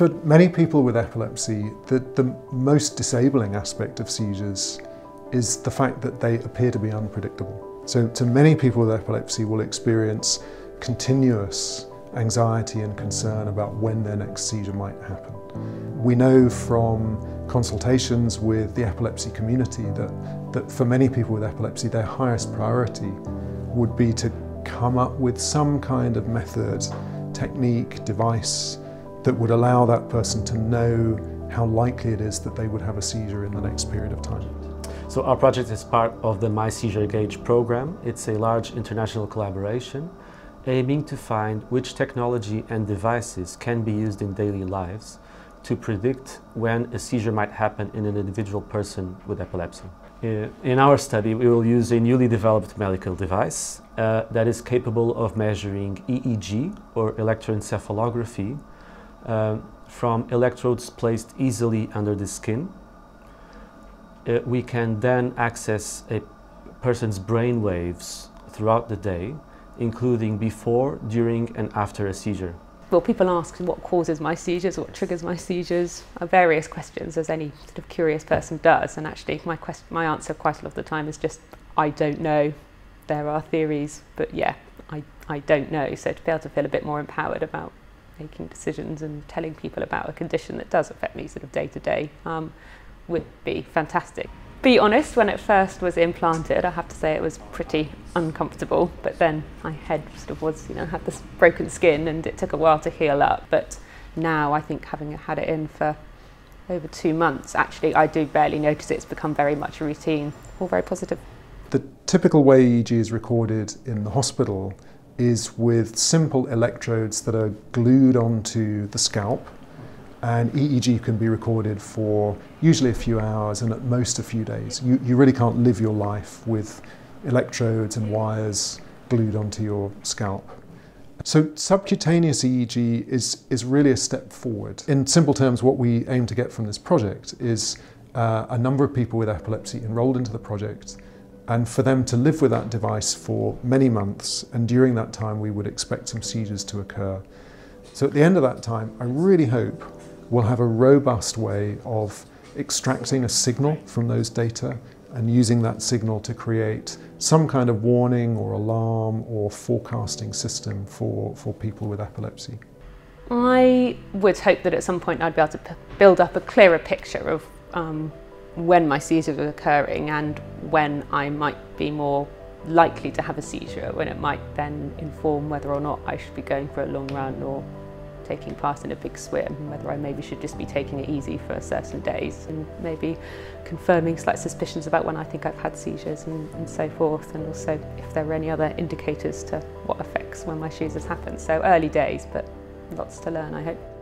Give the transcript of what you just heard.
For many people with epilepsy, the, the most disabling aspect of seizures is the fact that they appear to be unpredictable. So, to many people with epilepsy will experience continuous anxiety and concern about when their next seizure might happen. We know from consultations with the epilepsy community that, that for many people with epilepsy, their highest priority would be to come up with some kind of method, technique, device that would allow that person to know how likely it is that they would have a seizure in the next period of time. So our project is part of the My Seizure Gauge program. It's a large international collaboration aiming to find which technology and devices can be used in daily lives to predict when a seizure might happen in an individual person with epilepsy. In our study, we will use a newly developed medical device uh, that is capable of measuring EEG or electroencephalography uh, from electrodes placed easily under the skin. Uh, we can then access a person's brain waves throughout the day, including before, during, and after a seizure. Well, people ask what causes my seizures, what triggers my seizures, are various questions, as any sort of curious person does. And actually, my, my answer quite a lot of the time is just, I don't know. There are theories, but yeah, I, I don't know. So to be able to feel a bit more empowered about making decisions and telling people about a condition that does affect me sort of day to day um, would be fantastic be honest, when it first was implanted, I have to say it was pretty uncomfortable. But then my head sort of was, you know, had this broken skin and it took a while to heal up. But now I think having had it in for over two months, actually, I do barely notice it. It's become very much a routine, all very positive. The typical way EEG is recorded in the hospital is with simple electrodes that are glued onto the scalp and EEG can be recorded for usually a few hours and at most a few days. You, you really can't live your life with electrodes and wires glued onto your scalp. So subcutaneous EEG is, is really a step forward. In simple terms, what we aim to get from this project is uh, a number of people with epilepsy enrolled into the project and for them to live with that device for many months and during that time we would expect some seizures to occur. So at the end of that time, I really hope we'll have a robust way of extracting a signal from those data and using that signal to create some kind of warning or alarm or forecasting system for, for people with epilepsy. I would hope that at some point I'd be able to build up a clearer picture of um, when my seizures are occurring and when I might be more likely to have a seizure, when it might then inform whether or not I should be going for a long run or taking part in a big swim, whether I maybe should just be taking it easy for certain days and maybe confirming slight suspicions about when I think I've had seizures and, and so forth and also if there are any other indicators to what affects when my seizures happen. So early days but lots to learn I hope.